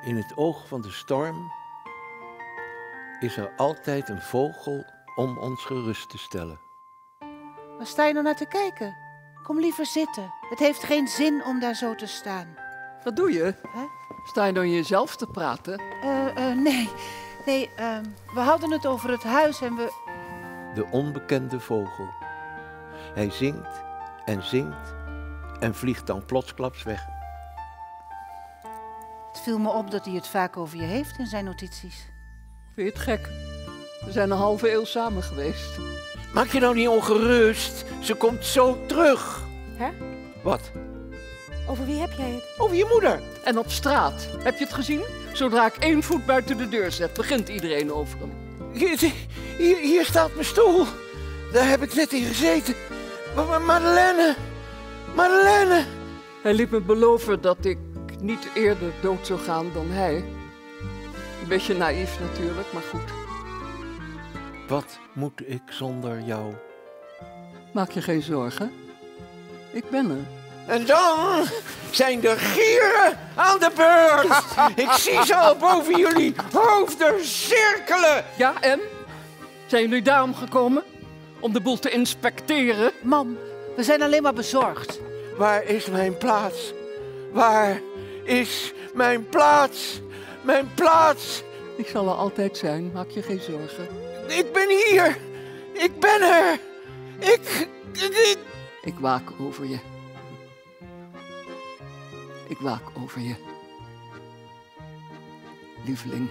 In het oog van de storm is er altijd een vogel om ons gerust te stellen. Waar sta je nou naar te kijken? Kom liever zitten. Het heeft geen zin om daar zo te staan. Wat doe je? Hè? Sta je dan jezelf te praten? Eh, eh, nee, nee, ehm, we hadden het over het huis en we... De onbekende vogel. Hij zingt en zingt en vliegt dan plotsklaps weg. Het viel me op dat hij het vaak over je heeft in zijn notities. Vind je het gek? We zijn een halve eeuw samen geweest. Maak je nou niet ongerust. Ze komt zo terug. Hè? Wat? Over wie heb jij het? Over je moeder. En op straat, heb je het gezien? Zodra ik één voet buiten de deur zet, begint iedereen over hem. Hier, hier, hier staat mijn stoel. Daar heb ik net in gezeten. Maar, maar Madeleine. Madeleine. Hij liet me beloven dat ik niet eerder dood zou gaan dan hij. Een beetje naïef natuurlijk, maar goed. Wat moet ik zonder jou? Maak je geen zorgen. Ik ben er. En dan zijn de gieren aan de beurt. Ik zie ze al boven jullie hoofden cirkelen. Ja, en? Zijn jullie daarom gekomen? Om de boel te inspecteren? Mam, we zijn alleen maar bezorgd. Waar is mijn plaats? Waar is mijn plaats? Mijn plaats. Ik zal er altijd zijn, maak je geen zorgen. Ik ben hier. Ik ben er. Ik. ik- Ik waak over je. Ik waak over je. Lieveling.